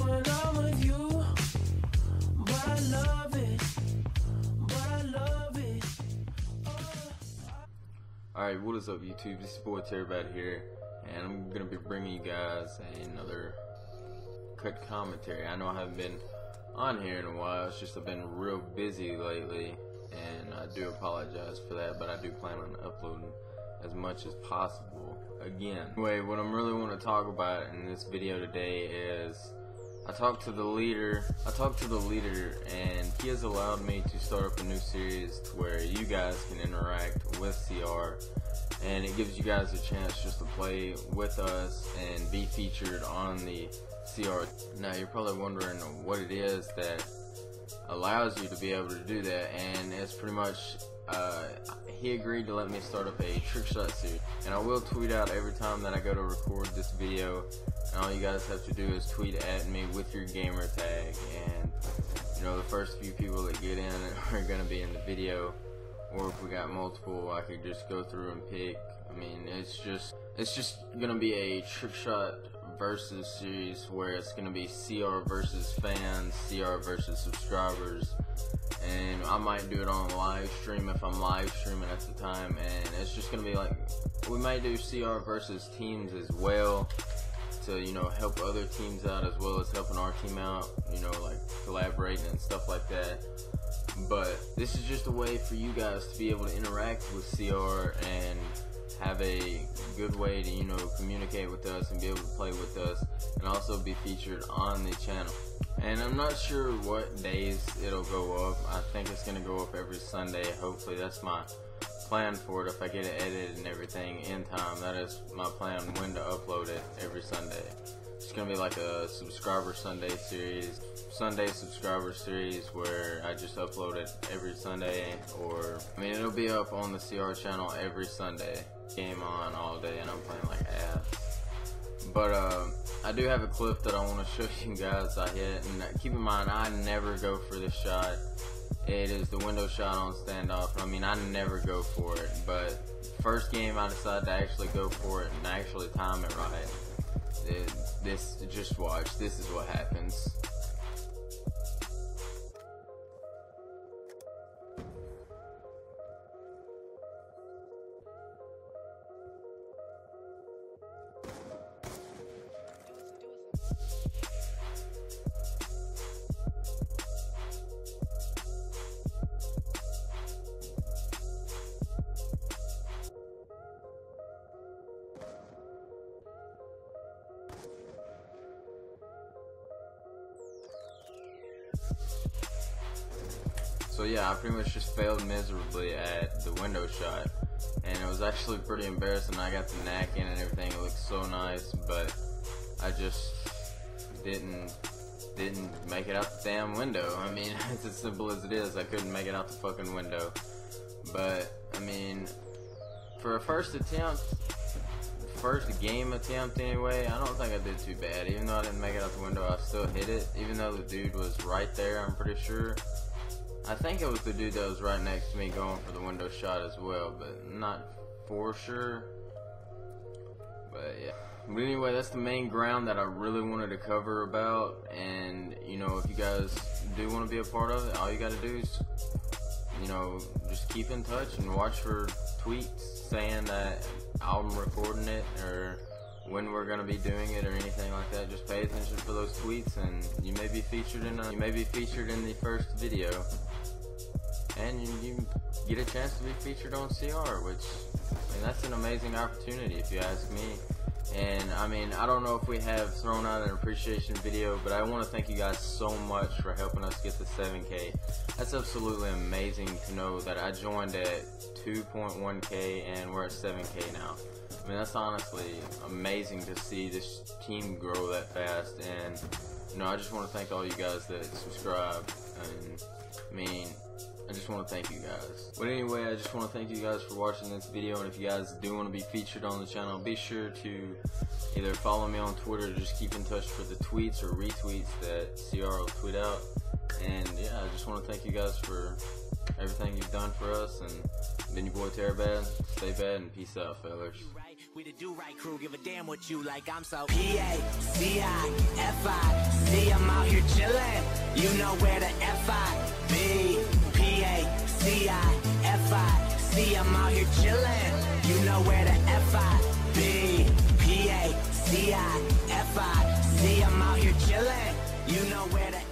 Uh, Alright, what is up YouTube? This is boy Terrib4d here, and I'm gonna be bringing you guys another cut commentary. I know I haven't been on here in a while, it's just I've been real busy lately, and I do apologize for that, but I do plan on uploading as much as possible again. Anyway, what I'm really want to talk about in this video today is I talked to the leader. I talked to the leader, and he has allowed me to start up a new series where you guys can interact with CR, and it gives you guys a chance just to play with us and be featured on the CR. Now you're probably wondering what it is that allows you to be able to do that, and it's pretty much uh, he agreed to let me start up a trick shot series. And I will tweet out every time that I go to record this video. And all you guys have to do is tweet at me with your gamer tag. And, you know, the first few people that get in are to be in the video. Or if we got multiple, I could just go through and pick. I mean, it's just, it's just to be a trick shot versus series where it's going to be CR versus fans, CR versus subscribers. And I might do it on live stream if I'm live streaming at the time. And it's just gonna be like we might do CR versus teams as well to you know help other teams out as well as helping our team out you know like collaborating and stuff like that. But this is just a way for you guys to be able to interact with CR and have a good way to you know communicate with us and be able to play with us and also be featured on the channel and I'm not sure what days it'll go up. I think it's gonna go up every Sunday. Hopefully, that's my plan for it. If I get it edited and everything in time, that is my plan when to upload it every Sunday. It's gonna be like a subscriber Sunday series, Sunday subscriber series where I just upload it every Sunday, or I mean, it'll be up on the CR channel every Sunday. Game on all day, and I'm playing like ass. But uh, I do have a clip that I want to show you guys I hit. And keep in mind, I never go for this shot. It is the window shot on standoff. I mean, I never go for it. But first game, I decided to actually go for it and actually time it right. This, just watch. This is what happens. So yeah, I pretty much just failed miserably at the window shot. And it was actually pretty embarrassing. I got the knack in and everything. It looked so nice, but I just didn't didn't make it out the damn window. I mean, it's as simple as it is. I couldn't make it out the fucking window. But I mean, for a first attempt, first game attempt anyway, I don't think I did too bad. Even though I didn't make it out the window, I still hit it. Even though the dude was right there, I'm pretty sure. I think it was the dude that was right next to me going for the window shot as well, but not for sure. But yeah. But anyway, that's the main ground that I really wanted to cover about. And, you know, if you guys do want to be a part of it, all you got to do is, you know, just keep in touch and watch for tweets saying that I'm recording it or when we're gonna be doing it or anything like that. Just pay attention for those tweets, and you may be featured in a, you may be featured in the first video and you, you get a chance to be featured on CR, which mean, that's an amazing opportunity if you ask me. And I mean, I don't know if we have thrown out an appreciation video, but I want to thank you guys so much for helping us get to 7K. That's absolutely amazing to know that I joined at 2.1K and we're at 7K now. I mean, that's honestly amazing to see this team grow that fast. And, you know, I just want to thank all you guys that subscribe. And, I mean, I just want to thank you guys. But anyway, I just want to thank you guys for watching this video, and if you guys do want to be featured on the channel, be sure to either follow me on Twitter or just keep in touch for the tweets or retweets that CR will tweet out. And yeah, I just want to thank you guys for everything you've done for us, and been your boy Terrib4d. Stay bad and peace out, fellas. We the do right crew, give a damn what you like. I'm so P A C I F I. See, I'm out here chillin'. You know where the F I C-I-F-I-C, I'm out here chillin'. You know where the F-I-B, P-A, C-I-F-I-C, I'm out here chillin'. You know where the